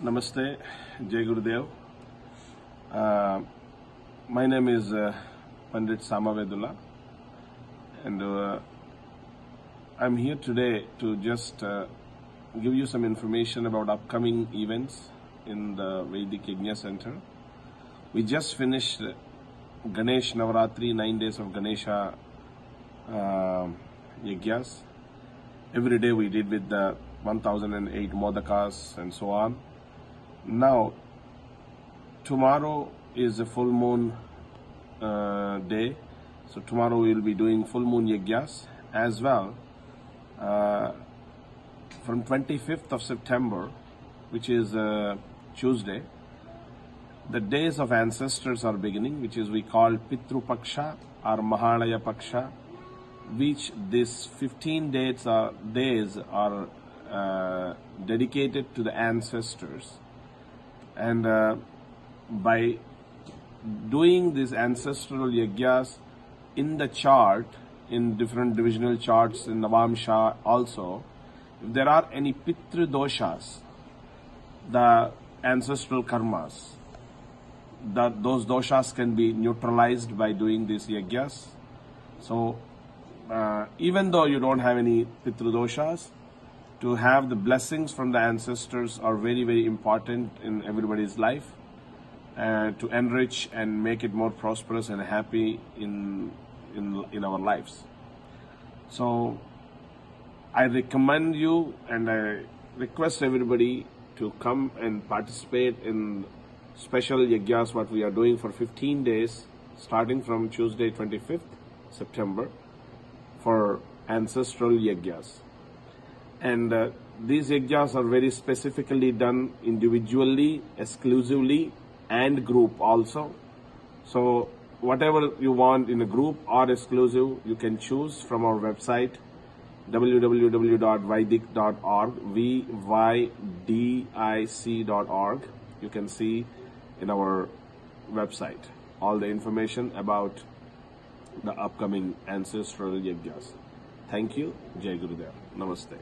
Namaste, Jai Gurudev. Uh, my name is uh, Pandit Samavedula, and uh, I'm here today to just uh, give you some information about upcoming events in the Vydic Yagnya Center. We just finished Ganesh Navaratri, nine days of Ganesha uh, Yajnas. Every day we did with the 1008 Modakas and so on. Now, tomorrow is a full moon uh, day, so tomorrow we will be doing full moon yajnas as well. Uh, from 25th of September, which is uh, Tuesday, the days of ancestors are beginning, which is we call Pitru Paksha or Mahalaya Paksha, which these 15 days are, days are uh, dedicated to the ancestors and uh, by doing these ancestral yajnas in the chart in different divisional charts in Navamsha also if there are any pitru doshas the ancestral karmas that those doshas can be neutralized by doing these yajnas so uh, even though you don't have any pitru doshas to have the blessings from the ancestors are very, very important in everybody's life uh, to enrich and make it more prosperous and happy in, in, in our lives. So I recommend you and I request everybody to come and participate in special yajnas what we are doing for 15 days starting from Tuesday 25th September for ancestral yajnas and uh, these yajnas are very specifically done individually, exclusively, and group also. So whatever you want in a group or exclusive, you can choose from our website www.vydic.org, V-Y-D-I-C.org. You can see in our website all the information about the upcoming ancestral yajnas. Thank you. Jai Gurudev. Namaste.